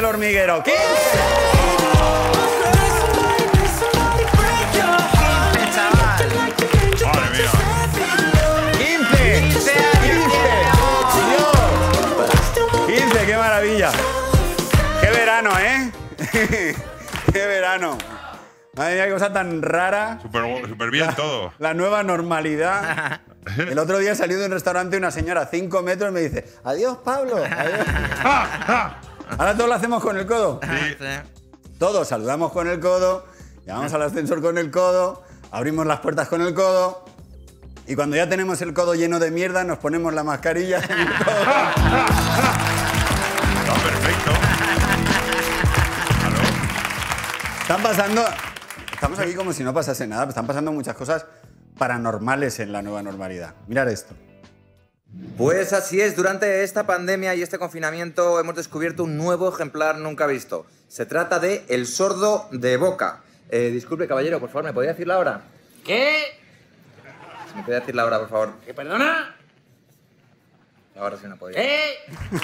la temporada 15 del hormiguero. ¡15! Madre mía. 15. 15. Dios. 15, qué maravilla. Qué verano, ¿eh? qué verano. Madre mía, qué cosa tan rara. Súper súper bien todo. La nueva normalidad. El otro día salí de un restaurante una señora a 5 metros y me dice, adiós Pablo. adiós". Ahora todos lo hacemos con el codo. Todos saludamos con el codo, llamamos al ascensor con el codo, abrimos las puertas con el codo y cuando ya tenemos el codo lleno de mierda nos ponemos la mascarilla en el codo. Está perfecto. Claro. Están pasando, estamos aquí como si no pasase nada, pero están pasando muchas cosas paranormales en la nueva normalidad. Mirad esto. Pues así es, durante esta pandemia y este confinamiento hemos descubierto un nuevo ejemplar nunca visto. Se trata de el sordo de boca. Eh, disculpe, caballero, por favor, ¿me podría decir la hora? ¿Qué? Si me podría decir la hora, por favor. ¿Qué perdona? Ahora sí no podría. ¿Qué? Es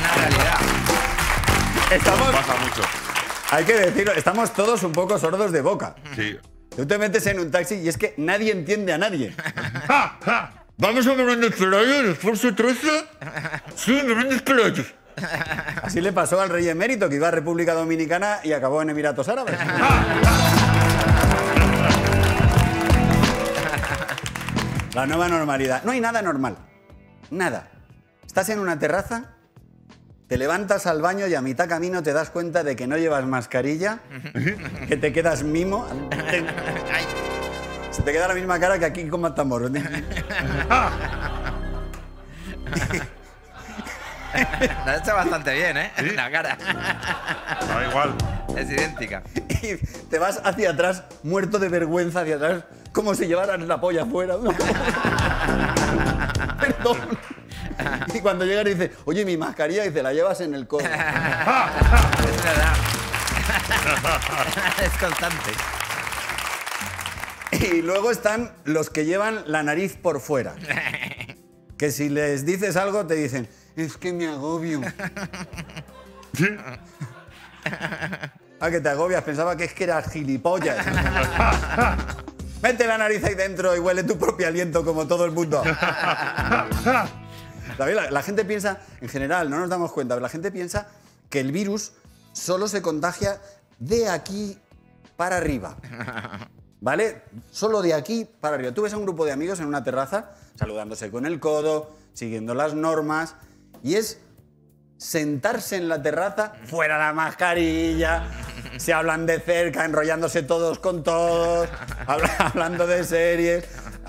una realidad. Estamos, Pasa mucho. hay que decirlo, estamos todos un poco sordos de boca. Sí. Tú te metes en un taxi y es que nadie entiende a nadie. Vamos a Menéndez Pelayo, esfuerzo 13. Sí, Menéndez Pelayo. Así le pasó al rey emérito que iba a República Dominicana y acabó en Emiratos Árabes. La nueva normalidad. No hay nada normal. Nada. Estás en una terraza, te levantas al baño y a mitad camino te das cuenta de que no llevas mascarilla, que te quedas mimo. Te- Se te queda la misma cara que aquí con Matamoros. Lo has hecho bastante bien, ¿eh? La cara. Da igual. Es idéntica. y te vas hacia atrás, muerto de vergüenza hacia atrás, como si llevaras la polla afuera. Perdón. Y cuando llegas dices, oye, mi mascarilla, y te la llevas en el codo. Es verdad. es constante. Y luego están los que llevan la nariz por fuera. Que si les dices algo te dicen, es que me agobio. Ah, que te agobias, pensaba que es que eras gilipollas. Mete la nariz ahí dentro y huele tu propio aliento como todo el mundo. La gente piensa, en general, no nos damos cuenta, pero la gente piensa que el virus solo se contagia de aquí para arriba. ¿Vale? Solo de aquí para arriba. Tú ves a un grupo de amigos en una terraza saludándose con el codo, siguiendo las normas, y es sentarse en la terraza, fuera la mascarilla, se hablan de cerca, enrollándose todos con todos, habla- hablando de series.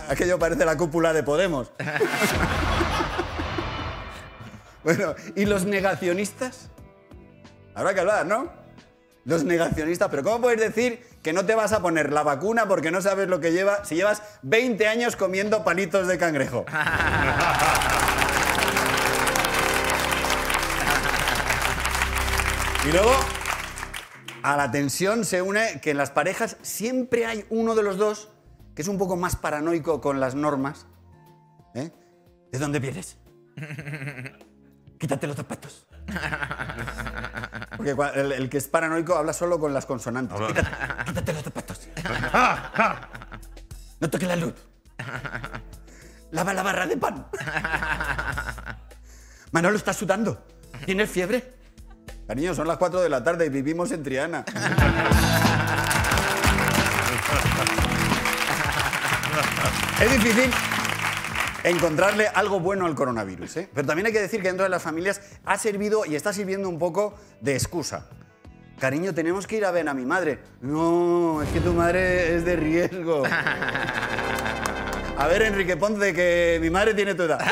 Aquello parece la cúpula de Podemos. Bueno, ¿y los negacionistas? Habrá que hablar, ¿no? Los negacionistas, pero ¿cómo puedes decir que no te vas a poner la vacuna porque no sabes lo que lleva si llevas 20 años comiendo palitos de cangrejo? Y luego, a la tensión se une que en las parejas siempre hay uno de los dos que es un poco más paranoico con las normas. ¿Eh? ¿De dónde vienes? Quítate los zapatos. Porque el, el que es paranoico habla solo con las consonantes. Quítate, quítate los zapatos. No toques la luz. Lava la barra de pan. Manolo está sudando. ¿Tienes fiebre? Cariño, son las 4 de la tarde y vivimos en Triana. es difícil encontrarle algo bueno al coronavirus, ¿eh? Pero también hay que decir que dentro de las familias ha servido y está sirviendo un poco de excusa. Cariño, tenemos que ir a ver a mi madre. No, es que tu madre es de riesgo. A ver, Enrique Ponce, que mi madre tiene tu edad.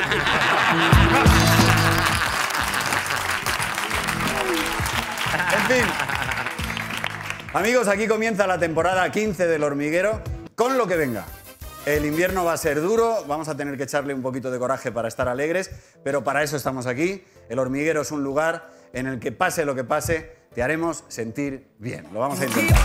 En fin. Amigos, aquí comienza la temporada 15 del hormiguero con lo que venga. El invierno va a ser duro, vamos a tener que echarle un poquito de coraje para estar alegres, pero para eso estamos aquí. El hormiguero es un lugar en el que pase lo que pase, te haremos sentir bien. Lo vamos a intentar.